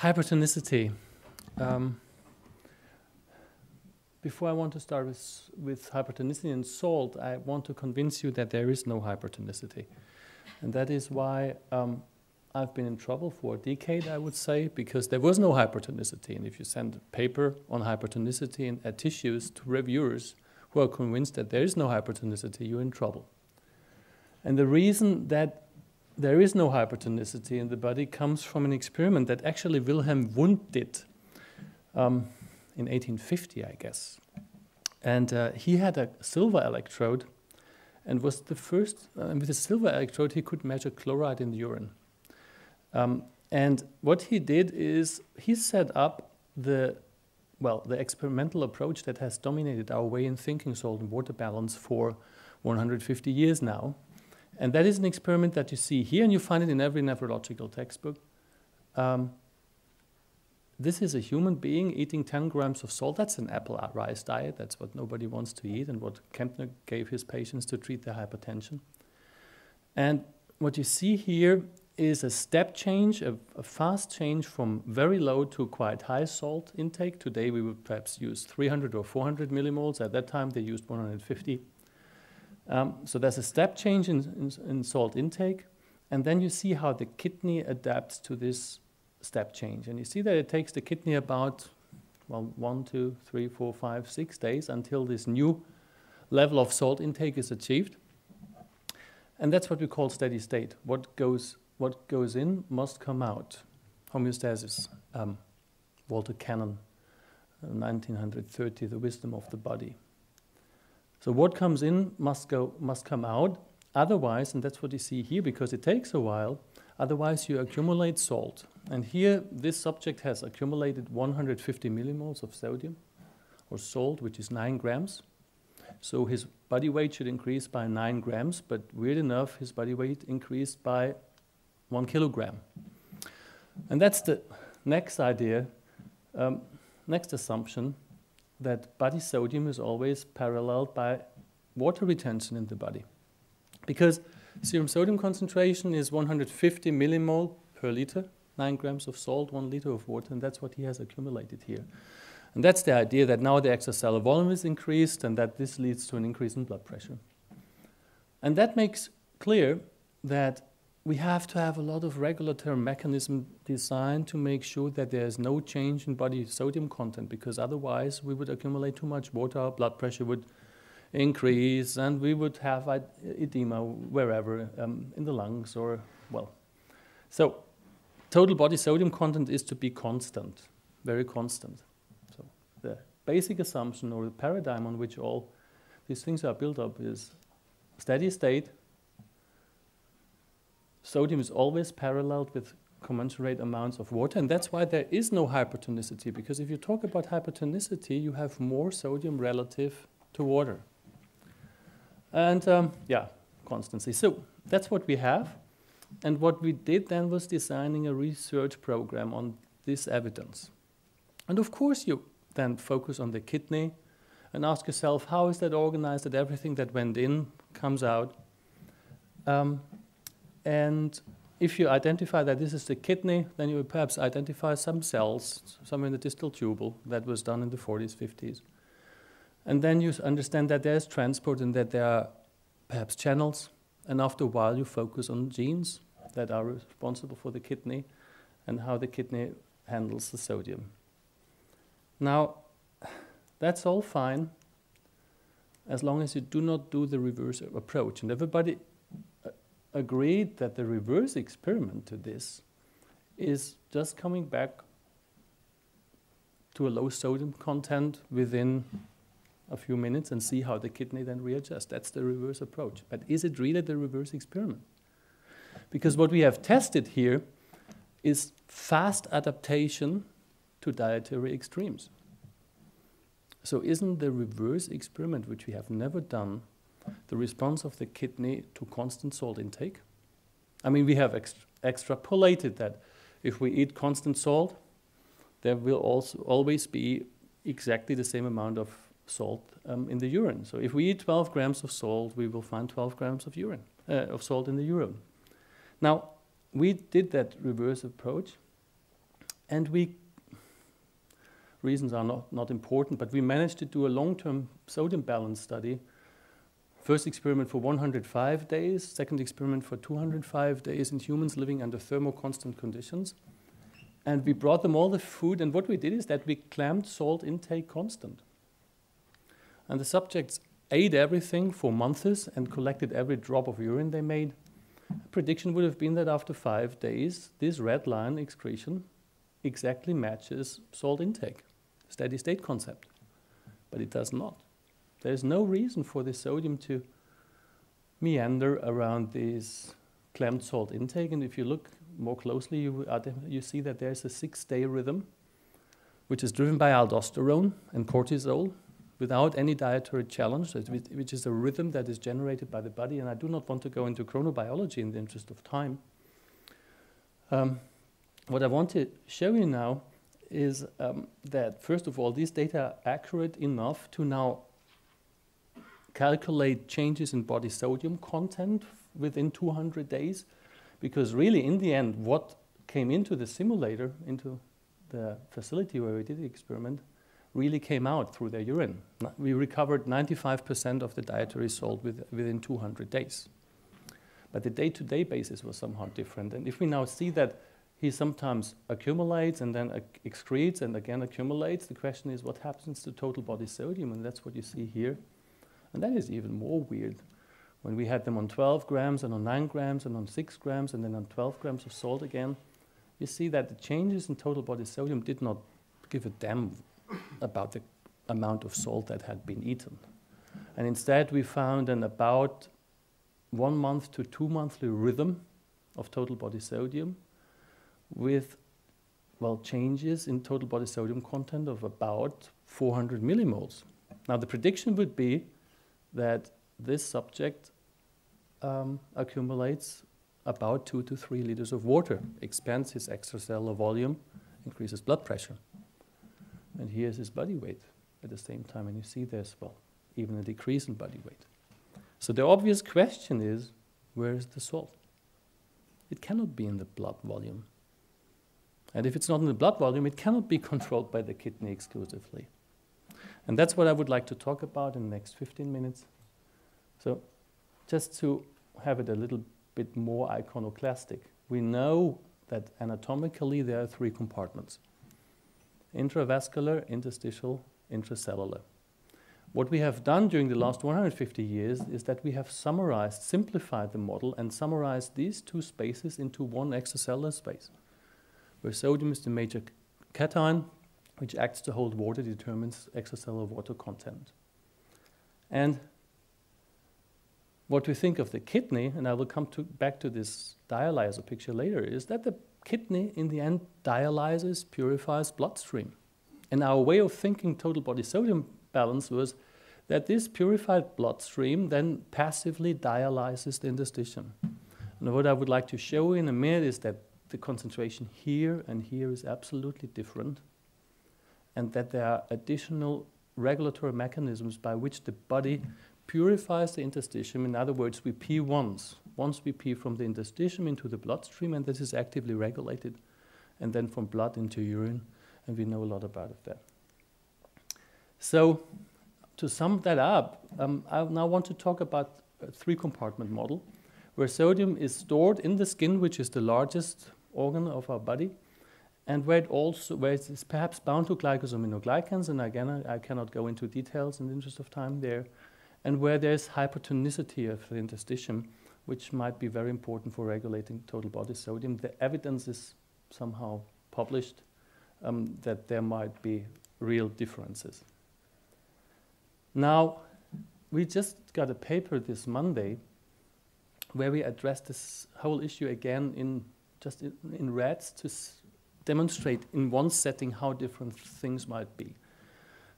Hypertonicity. Um, before I want to start with, with hypertonicity and salt, I want to convince you that there is no hypertonicity. And that is why um, I've been in trouble for a decade, I would say, because there was no hypertonicity. And if you send a paper on hypertonicity in, at tissues to reviewers who are convinced that there is no hypertonicity, you're in trouble. And the reason that there is no hypertonicity in the body comes from an experiment that actually Wilhelm Wundt did um, in 1850, I guess. And uh, he had a silver electrode and was the first, uh, with a silver electrode, he could measure chloride in the urine. Um, and what he did is he set up the, well, the experimental approach that has dominated our way in thinking salt and water balance for 150 years now. And that is an experiment that you see here, and you find it in every nephrological textbook. Um, this is a human being eating 10 grams of salt. That's an apple rice diet. That's what nobody wants to eat, and what Kempner gave his patients to treat their hypertension. And what you see here is a step change, a, a, fast change from very low to quite high salt intake. Today we would perhaps use 300 or 400 millimoles. At that time they used 150. Um, so there's a step change in, in, in, salt intake, and then you see how the kidney adapts to this step change. And you see that it takes the kidney about well, one, two, three, four, five, six days until this new level of salt intake is achieved. And that's what we call steady state. What goes, what goes in must come out. Homeostasis. Um, Walter Cannon, uh, 1930, The Wisdom of the Body. So what comes in must go must come out. Otherwise, and that's what you see here, because it takes a while, otherwise you accumulate salt. And here this subject has accumulated 150 millimoles of sodium or salt, which is 9 grams. So his body weight should increase by 9 grams, but weird enough, his body weight increased by 1 kilogram. And that's the next idea, um, next assumption that body sodium is always paralleled by water retention in the body. Because serum sodium concentration is 150 millimole per liter, 9 grams of salt, 1 liter of water, and that's what he has accumulated here. And that's the idea that now the extracellular volume is increased and that this leads to an increase in blood pressure. And that makes clear that we have to have a lot of regulatory mechanism designed to make sure that there's no change in body sodium content because otherwise we would accumulate too much water, our blood pressure would increase, and we would have edema wherever um, in the lungs or, well. So, total body sodium content is to be constant, very constant. So, the basic assumption or the paradigm on which all these things are built up is steady state sodium is always paralleled with commensurate amounts of water, and that's why there is no hypertonicity, because if you talk about hypertonicity, you have more sodium relative to water. And um, yeah, constancy. So that's what we have. And what we did then was designing a research program on this evidence. And of course, you then focus on the kidney and ask yourself, how is that organized that everything that went in comes out? Um, and if you identify that this is the kidney, then you would perhaps identify some cells, somewhere in the distal tubule, that was done in the 40s, 50s. And then you understand that there's transport and that there are perhaps channels. And after a while, you focus on genes that are responsible for the kidney and how the kidney handles the sodium. Now, that's all fine as long as you do not do the reverse approach. And everybody agreed that the reverse experiment to this is just coming back to a low sodium content within a few minutes and see how the kidney then readjusts. That's the reverse approach. But is it really the reverse experiment? Because what we have tested here is fast adaptation to dietary extremes. So isn't the reverse experiment, which we have never done, the response of the kidney to constant salt intake. I mean, we have extrapolated that if we eat constant salt, there will also always be exactly the same amount of salt um, in the urine. So if we eat 12 grams of salt, we will find 12 grams of urine uh, of salt in the urine. Now, we did that reverse approach, and we reasons are not, not important, but we managed to do a long-term sodium balance study. First experiment for 105 days, second experiment for 205 days in humans living under thermoconstant conditions. And we brought them all the food, and what we did is that we clamped salt intake constant. And the subjects ate everything for months and collected every drop of urine they made. A prediction would have been that after five days, this red line excretion exactly matches salt intake, steady state concept. But it does not. There's no reason for the sodium to meander around this clamped salt intake. And if you look more closely, you, you see that there's a six day rhythm, which is driven by aldosterone and cortisol without any dietary challenge, which is a rhythm that is generated by the body. And I do not want to go into chronobiology in the interest of time. Um, what I want to show you now is um, that, first of all, these data are accurate enough to now calculate changes in body sodium content within 200 days. Because really, in the end, what came into the simulator, into the facility where we did the experiment, really came out through their urine. We recovered 95% of the dietary salt with, within 200 days. But the day to day basis was somehow different. And if we now see that he sometimes accumulates and then excretes and again accumulates, the question is what happens to total body sodium? And that's what you see here. And that is even more weird. When we had them on 12 grams and on 9 grams and on 6 grams and then on 12 grams of salt again, you see that the changes in total body sodium did not give a damn about the amount of salt that had been eaten. And instead, we found an about one month to two monthly rhythm of total body sodium with well changes in total body sodium content of about 400 millimoles. Now the prediction would be that this subject um, accumulates about two to three liters of water, expands his extracellular volume, increases blood pressure. And here's his body weight at the same time, and you see there's, well, even a decrease in body weight. So the obvious question is, where is the salt? It cannot be in the blood volume. And if it's not in the blood volume, it cannot be controlled by the kidney exclusively. And that's what I would like to talk about in the next 15 minutes. So, just to have it a little bit more iconoclastic, we know that anatomically there are three compartments intravascular, interstitial, intracellular. What we have done during the last 150 years is that we have summarized, simplified the model, and summarized these two spaces into one extracellular space, where sodium is the major cation, which acts to hold water, determines extracellular water content. And what we think of the kidney, and I will come to, back to this dialyzer picture later, is that the kidney, in the end, dialyzes, purifies bloodstream. And our way of thinking total body sodium balance was that this purified bloodstream then passively dialyzes the interstitium. And what I would like to show in a minute is that the concentration here and here is absolutely different, and that there are additional regulatory mechanisms by which the body purifies the interstitium. In other words, we pee once. Once we pee from the interstitium into the bloodstream, and this is actively regulated, and then from blood into urine, and we know a lot about there. So, to sum that up, um, I now want to talk about a three compartment model where sodium is stored in the skin, which is the largest organ of our body, and where it also where it is perhaps bound to glycosaminoglycans, and again I, I cannot go into details in the interest of time there, and where there's hypertonicity of the interstitium, which might be very important for regulating total body sodium. The evidence is somehow published um, that there might be real differences. Now, we just got a paper this Monday where we addressed this whole issue again in just in, in rats to demonstrate in one setting how different things might be.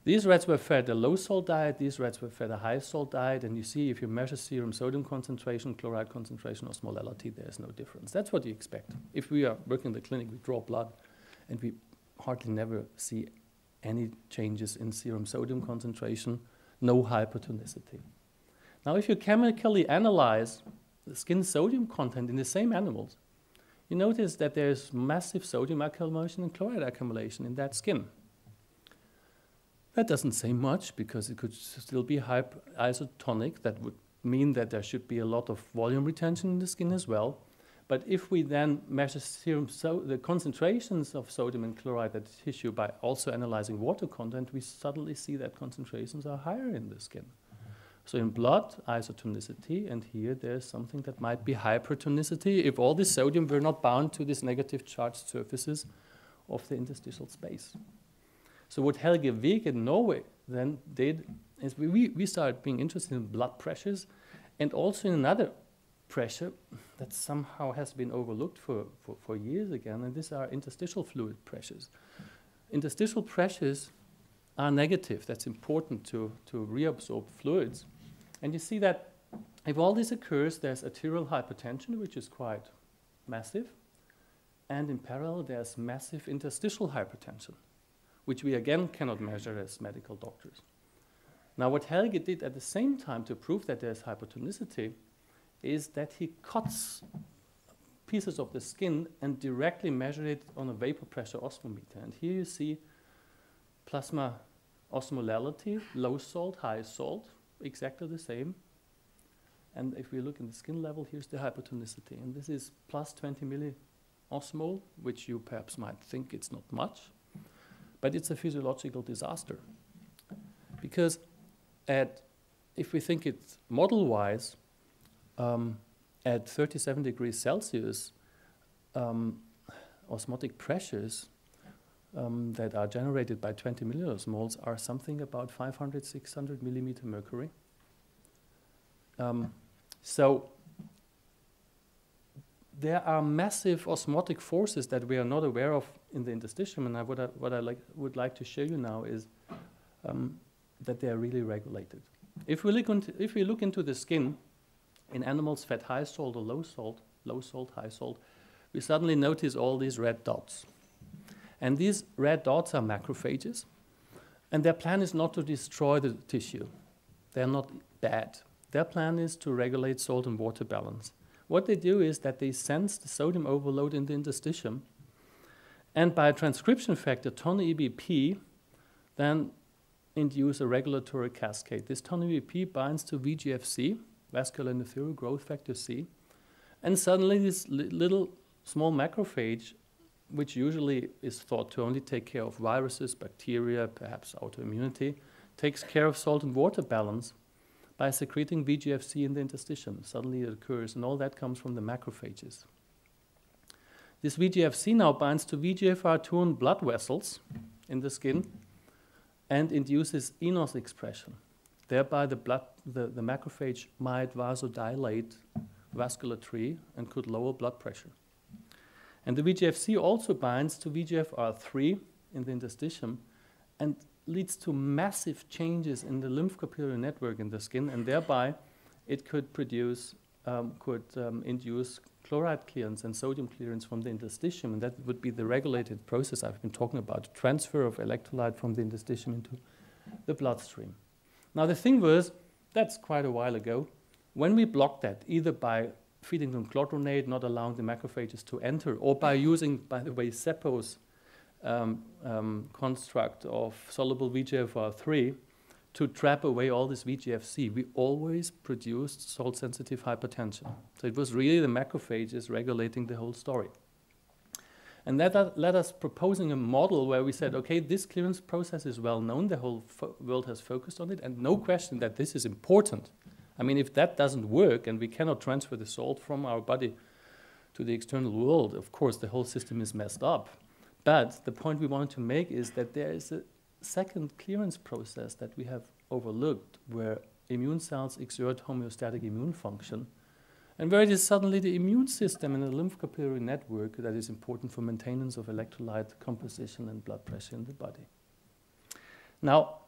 These rats were fed a low salt diet, these rats were fed a high salt diet, and you see if you measure serum sodium concentration, chloride concentration, or osmolality, there's no difference. That's what you expect. If we are working in the clinic, we draw blood, and we hardly never see any changes in serum sodium concentration, no hypertonicity. Now, if you chemically analyze the skin sodium content in the same animals, you notice that there's massive sodium accumulation and chloride accumulation in that skin. That doesn't say much because it could still be isotonic. That would mean that there should be a lot of volume retention in the skin as well. But if we then measure serum so the concentrations of sodium and chloride in the tissue by also analyzing water content, we suddenly see that concentrations are higher in the skin. So in blood, isotonicity, and here there's something that might be hypertonicity if all this sodium were not bound to these negative charged surfaces of the interstitial space. So what Helge Vik in Norway then did is we, we started being interested in blood pressures and also in another pressure that somehow has been overlooked for, for, for years again, and these are interstitial fluid pressures. Interstitial pressures are negative. That's important to, to reabsorb fluids. And you see that if all this occurs, there's arterial hypertension, which is quite massive. And in parallel, there's massive interstitial hypertension, which we again cannot measure as medical doctors. Now, what Helge did at the same time to prove that there's hypertonicity is that he cuts pieces of the skin and directly measure it on a vapor pressure osmometer. And here you see plasma osmolality, low salt, high salt, exactly the same. And if we look in the skin level, here's the hypertonicity. And this is plus 20 milliosmol, which you perhaps might think it's not much, but it's a physiological disaster. Because at, if we think it model-wise, um, at 37 degrees Celsius, um, osmotic pressures um, that are generated by 20 milliosmoles are something about 500, 600 millimeter mercury. Um, so there are massive osmotic forces that we are not aware of in the interstitium, and I, what I, what I like, would like to show you now is um, that they are really regulated. If we, look into, if we look into the skin, in animals fed high salt or low salt, low salt, high salt, we suddenly notice all these red dots. And these red dots are macrophages, and their plan is not to destroy the tissue. They're not bad. Their plan is to regulate salt and water balance. What they do is that they sense the sodium overload in the interstitium, and by a transcription factor, TON-EBP, then induce a regulatory cascade. This TON-EBP binds to VGFC, vascular endothelial growth factor C. And suddenly this li little small macrophage, which usually is thought to only take care of viruses, bacteria, perhaps autoimmunity, takes care of salt and water balance by secreting VGFC in the interstitium. Suddenly it occurs, and all that comes from the macrophages. This VGFC now binds to VEGFR2 in blood vessels in the skin and induces eNOS expression. Thereby, the, blood, the, the macrophage might vasodilate vascular tree and could lower blood pressure. And the VGFC also binds to VEGFR3 in the interstitium and leads to massive changes in the lymph capillary network in the skin, and thereby it could produce, um, could um, induce chloride clearance and sodium clearance from the interstitium, and that would be the regulated process I've been talking about, transfer of electrolyte from the interstitium into the bloodstream. Now, the thing was, that's quite a while ago. When we blocked that, either by feeding them clotronate, not allowing the macrophages to enter, or by using, by the way, Seppo's um, um, construct of soluble VEGFR3 to trap away all this VGFC, we always produced salt sensitive hypertension. So it was really the macrophages regulating the whole story. And that led us proposing a model where we said, okay, this clearance process is well known, the whole world has focused on it, and no question that this is important. I mean, if that doesn't work and we cannot transfer the salt from our body to the external world, of course, the whole system is messed up. But the point we wanted to make is that there is a second clearance process that we have overlooked where immune cells exert homeostatic immune function and where it is suddenly the immune system and the lymph capillary network that is important for maintenance of electrolyte composition and blood pressure in the body. Now,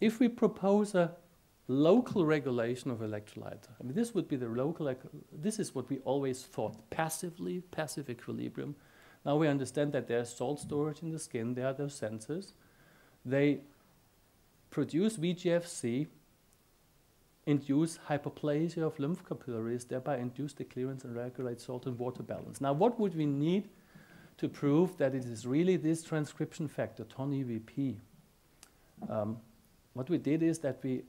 if we propose a local regulation of electrolyte, I mean, this would be the local, this is what we always thought, passively, passive equilibrium. Now we understand that there's salt storage in the skin, there are those sensors. They produce VGFC induce hyperplasia of lymph capillaries, thereby induce the clearance and regulate salt and water balance. Now, what would we need to prove that it is really this transcription factor, TON-EVP? Um, what we did is that we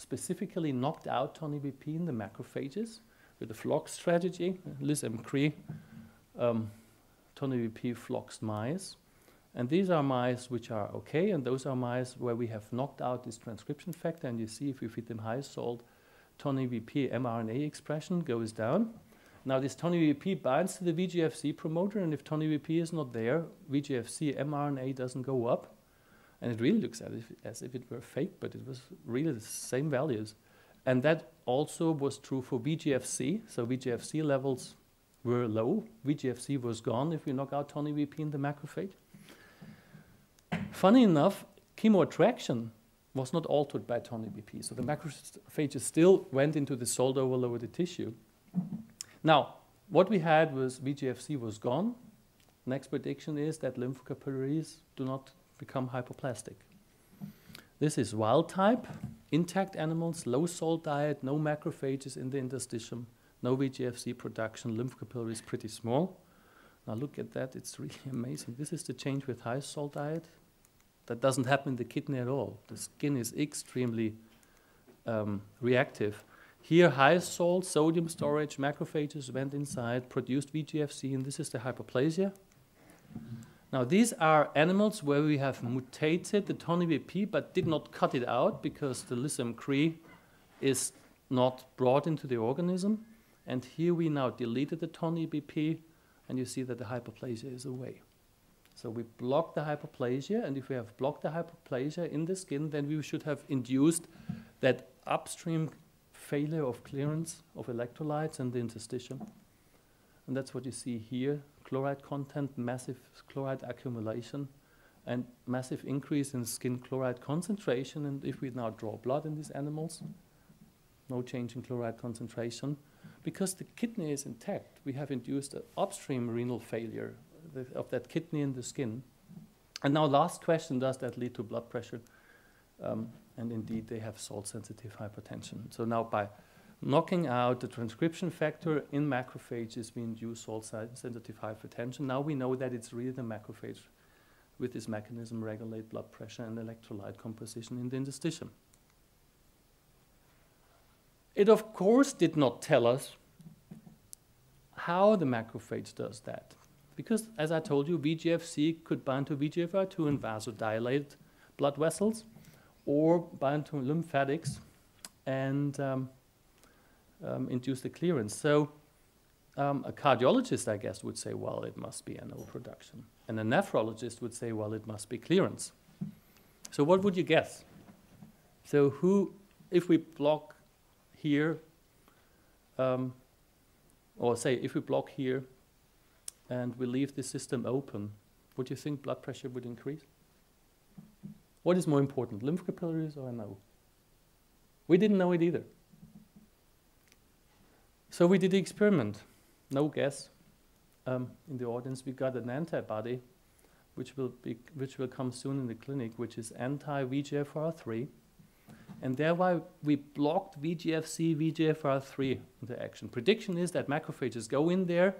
specifically knocked out TON-EVP in the macrophages with the flock strategy, LysM-CrE, um, TON-EVP floxed mice. And these are mice which are okay, and those are mice where we have knocked out this transcription factor. And you see if we feed them high salt, TON-EVP mRNA expression goes down. Now this TON-EVP binds to the VGFC promoter, and if TON-EVP is not there, VGFC mRNA doesn't go up. And it really looks as if, as if it were fake, but it was really the same values. And that also was true for VGFC. So VGFC levels were low. VGFC was gone if we knock out TON-EVP in the macrophage. Funny enough, chemoattraction was not altered by TON-EVP. So the macrophages still went into the salt overloaded tissue. Now, what we had was VGFC was gone. Next prediction is that lymphocapillaries do not become hypoplastic. This is wild type, intact animals, low salt diet, no macrophages in the interstitium, no VGFC production, lymph capillary is pretty small. Now look at that, it's really amazing. This is the change with high salt diet. That doesn't happen in the kidney at all. The skin is extremely um, reactive. Here, high salt, sodium storage, macrophages went inside, produced VGFC, and this is the hyperplasia. Now, these are animals where we have mutated the TON-EVP but did not cut it out because the LysM-CrE is not brought into the organism. And here we now deleted the TON-EVP, and you see that the hyperplasia is away. So we block the hyperplasia, and if we have blocked the hyperplasia in the skin, then we should have induced that upstream failure of clearance of electrolytes in the interstitium. And that's what you see here chloride content, massive chloride accumulation, and massive increase in skin chloride concentration. And if we now draw blood in these animals, no change in chloride concentration. Because the kidney is intact, we have induced an upstream renal failure of that kidney in the skin. And now, last question does that lead to blood pressure? Um, and indeed, they have salt sensitive hypertension. So, now by knocking out the transcription factor in macrophages, we induce salt-sensitive hypertension. Now we know that it's really the macrophage with this mechanism regulate blood pressure and electrolyte composition in the interstitium. It, of course, did not tell us how the macrophage does that. Because, as I told you, VGFC could bind to VEGFR2 and vasodilate blood vessels, or bind to lymphatics and um, um, induce the clearance. So um, a cardiologist, I guess, would say, well, it must be NO production. And a nephrologist would say, well, it must be clearance. So what would you guess? So who, if we block here, um, or say if we block here and we leave the system open, would you think blood pressure would increase? What is more important, lymph capillaries or NO? We didn't know it either. So we did the experiment. No guess. Um, in the audience, we got an antibody, which will, be, which will come soon in the clinic, which is anti-VEGFR3. And thereby, we blocked VGFC, VEGFR3 interaction. Prediction is that macrophages go in there,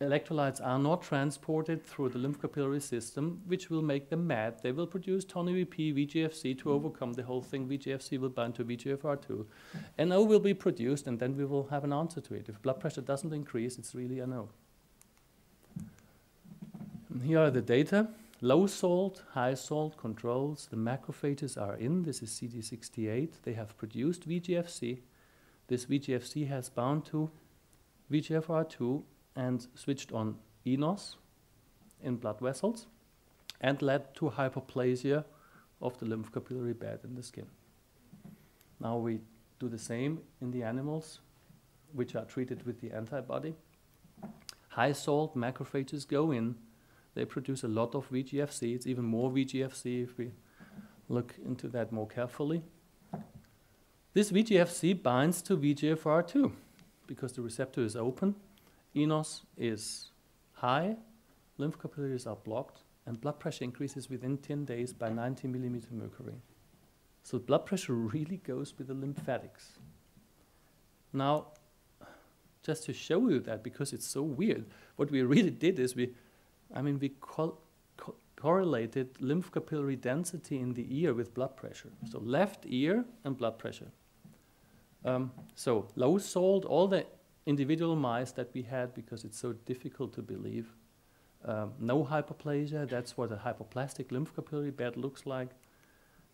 electrolytes are not transported through the lymph capillary system, which will make them mad. They will produce TON-EVP, VGFC to mm. overcome the whole thing. VGFC will bind to VEGFR2. NO will be produced, and then we will have an answer to it. If blood pressure doesn't increase, it's really NO. And here are the data. Low salt, high salt controls. The macrophages are in. This is CD68. They have produced VGFC. This VGFC has bound to VGFR2 and switched on eNOS in blood vessels and led to hyperplasia of the lymph capillary bed in the skin. Now we do the same in the animals which are treated with the antibody. High salt macrophages go in, they produce a lot of VGFC, it's even more VGFC if we look into that more carefully. This VGFC binds to VEGFR2 because the receptor is open eNOS is high, lymph capillaries are blocked, and blood pressure increases within 10 days by 90 millimeter mercury. So blood pressure really goes with the lymphatics. Now, just to show you that, because it's so weird, what we really did is we, I mean, we co correlated lymph capillary density in the ear with blood pressure. So left ear and blood pressure. Um, so low salt, all the individual mice that we had, because it's so difficult to believe. Um, no hyperplasia, that's what a hypoplastic lymph capillary bed looks like.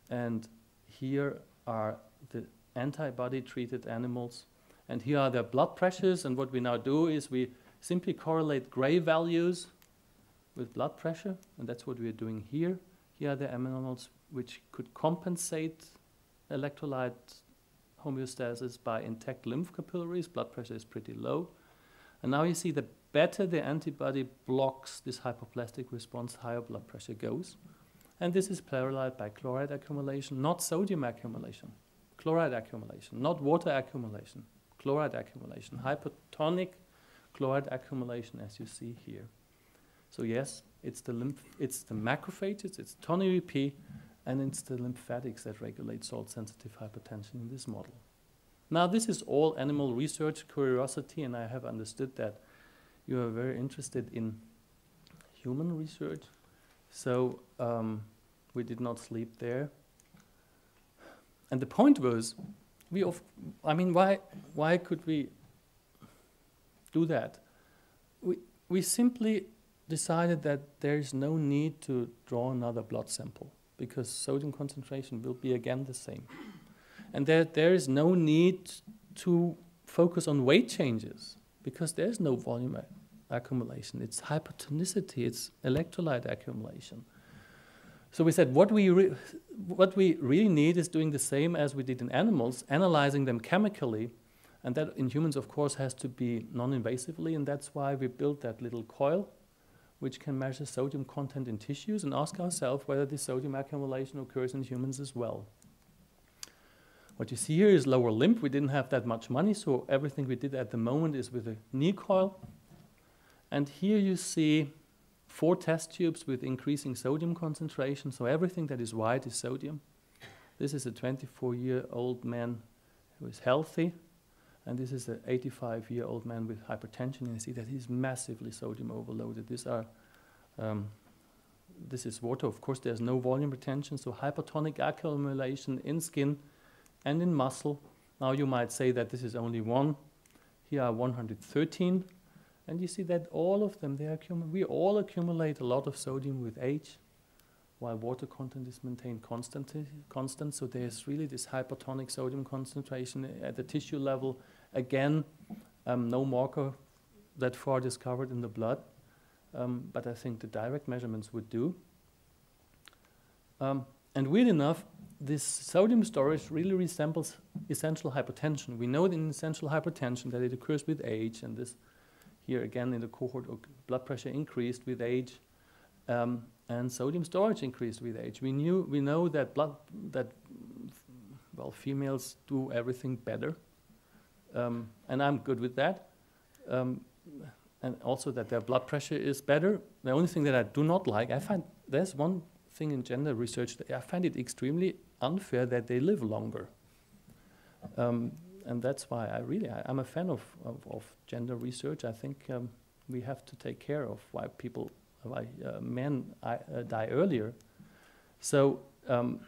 And here are the antibody treated animals. And here are their blood pressures. And what we now do is we simply correlate gray values with blood pressure. And that's what we're doing here. Here are the animals which could compensate electrolyte homeostasis by intact lymph capillaries. Blood pressure is pretty low. And now you see the better the antibody blocks this hypoplastic response, higher blood pressure goes. And this is paralleled by chloride accumulation, not sodium accumulation. Chloride accumulation, not water accumulation. Chloride accumulation, hypertonic chloride accumulation, as you see here. So yes, it's the lymph, it's the macrophages, it's TonyVP, and it's the lymphatics that regulate salt-sensitive hypertension in this model. Now, this is all animal research curiosity, and I have understood that you are very interested in human research. So um, we did not sleep there. And the point was, we of, I mean, why, why could we do that? We, we simply decided that there is no need to draw another blood sample because sodium concentration will be again the same. And there, there is no need to focus on weight changes because there's no volume accumulation. It's hypertonicity, it's electrolyte accumulation. So we said what we, what we really need is doing the same as we did in animals, analyzing them chemically. And that in humans, of course, has to be non invasively. And that's why we built that little coil, which can measure sodium content in tissues and ask ourselves whether this sodium accumulation occurs in humans as well. What you see here is lower limb. We didn't have that much money, so everything we did at the moment is with a knee coil. And here you see four test tubes with increasing sodium concentration. So everything that is white is sodium. This is a 24-year-old man who is healthy. And this is an 85-year-old man with hypertension. And you see that he's massively sodium overloaded. These are, um, this is water. Of course, there's no volume retention. So hypertonic accumulation in skin and in muscle. Now you might say that this is only one. Here are 113 and you see that all of them, they accumulate, we all accumulate a lot of sodium with age, while water content is maintained constantly, constant. So there's really this hypertonic sodium concentration at the tissue level. Again, um, no marker that far discovered in the blood, um, but I think the direct measurements would do. Um, and weird enough, this sodium storage really resembles essential hypertension. We know in essential hypertension that it occurs with age, and this here again in the cohort, blood pressure increased with age, um, and sodium storage increased with age. We knew we know that blood that well females do everything better, um, and I'm good with that. Um, and also that their blood pressure is better. The only thing that I do not like, I find there's one thing in gender research that I find it extremely unfair that they live longer. Um, and that's why I really, I, am a fan of, of, of, gender research. I think um, we have to take care of why people, why uh, men uh, die earlier. So um,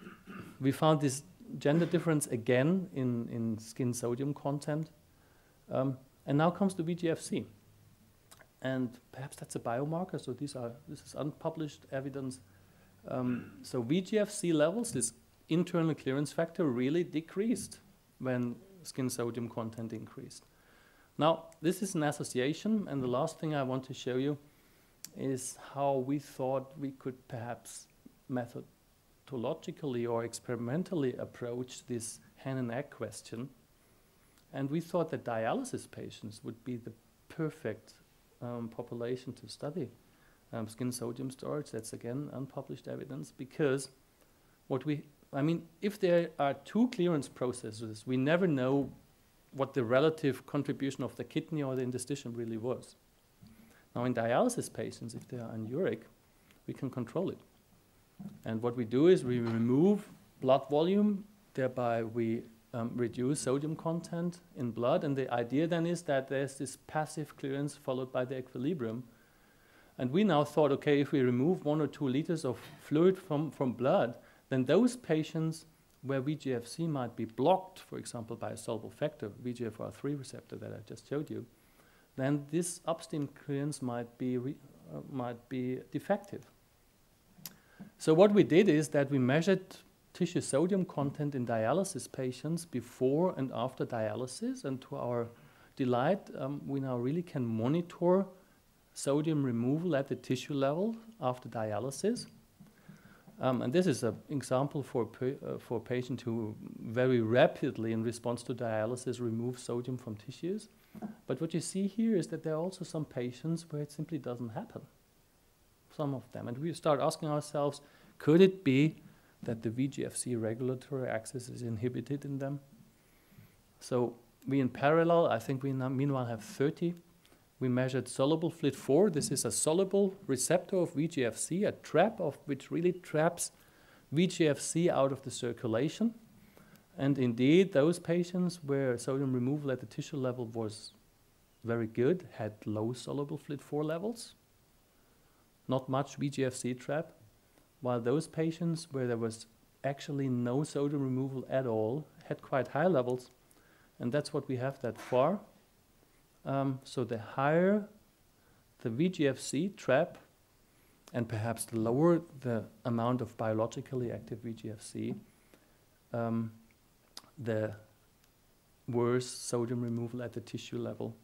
we found this gender difference again in, in skin sodium content. Um, and now comes the VGFC. And perhaps that's a biomarker, so these are, this is unpublished evidence. Um, so VGFC levels, this internal clearance factor really decreased when skin sodium content increased. Now, this is an association, and the last thing I want to show you is how we thought we could perhaps methodologically or experimentally approach this hen and egg question. And we thought that dialysis patients would be the perfect um, population to study um, skin sodium storage. That's again unpublished evidence because what we I mean, if there are two clearance processes, we never know what the relative contribution of the kidney or the interstitium really was. Now, in dialysis patients, if they are anuric, we can control it. And what we do is we remove blood volume thereby we um, reduce sodium content in blood. And the idea then is that there's this passive clearance followed by the equilibrium. And we now thought, okay, if we remove one or two liters of fluid from, from blood, then those patients where VEGF-C might be blocked, for example, by a soluble factor, VEGFR3 receptor that I just showed you, then this upstream clearance might be, uh, might be defective. So what we did is that we measured tissue sodium content in dialysis patients before and after dialysis, and to our delight, um, we now really can monitor sodium removal at the tissue level after dialysis. Um, and this is an example for, uh, for a patient who very rapidly, in response to dialysis, removes sodium from tissues. But what you see here is that there are also some patients where it simply doesn't happen. Some of them. And we start asking ourselves could it be that the VEGF-C regulatory axis is inhibited in them? So we in parallel, I think we now meanwhile have 30 we measured soluble FLT4. This is a soluble receptor of VEGF-C, a trap of which really traps VEGF-C out of the circulation. And indeed, those patients where sodium removal at the tissue level was very good had low soluble FLT4 levels, not much VEGF-C trap, while those patients where there was actually no sodium removal at all had quite high levels. And that's what we have that far. Um, so the higher the VEGF-C trap, and perhaps the lower the amount of biologically active VEGF-C, um, the worse sodium removal at the tissue level.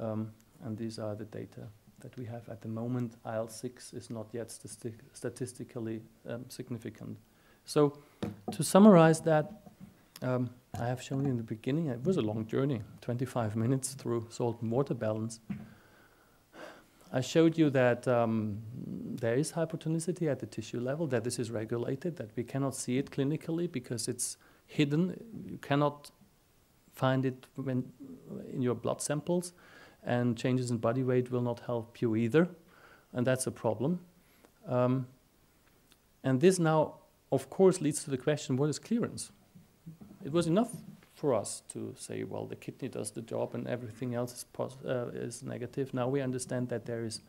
Um, and these are the data that we have at the moment. IL-6 is not yet statistically um, significant. So to summarize that, um, I have shown you in the beginning, it was a long journey, 25 minutes through salt and water balance. I showed you that um, there is hypertonicity at the tissue level, that this is regulated, that we cannot see it clinically because it's hidden. You cannot find it when, in your blood samples, and changes in body weight will not help you either, and that's a problem. Um, and this now, of course, leads to the question what is clearance? it was enough for us to say, well, the kidney does the job and everything else is, uh, is negative. Now we understand that there is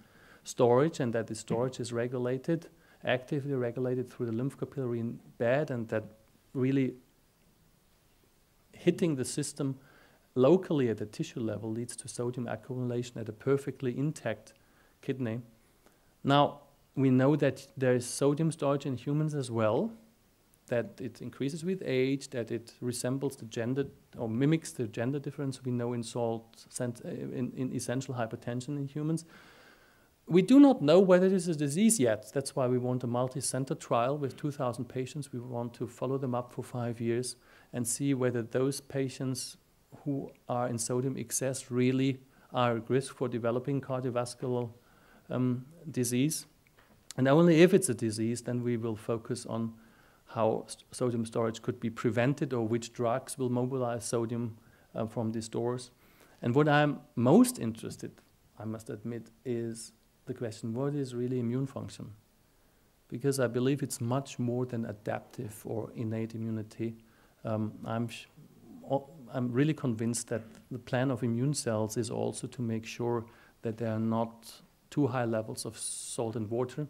storage and that the storage is regulated, actively regulated through the lymph capillary bed, and that really hitting the system locally at the tissue level leads to sodium accumulation at a perfectly intact kidney. Now, we know that there is sodium storage in humans as well that it increases with age, that it resembles the gender or mimics the gender difference we know in salt uh, in, in essential hypertension in humans. We do not know whether this is a disease yet. That's why we want a multi-center trial with 2,000 patients. We want to follow them up for five years and see whether those patients who are in sodium excess really are at risk for developing cardiovascular um, disease. And only if it's a disease, then we will focus on how st sodium storage could be prevented or which drugs will mobilize sodium uh, from these stores. And what I'm most interested, I must admit, is the question what is really immune function? Because I believe it's much more than adaptive or innate immunity. Um, I'm, I'm really convinced that the plan of immune cells is also to make sure that there are not too high levels of salt and water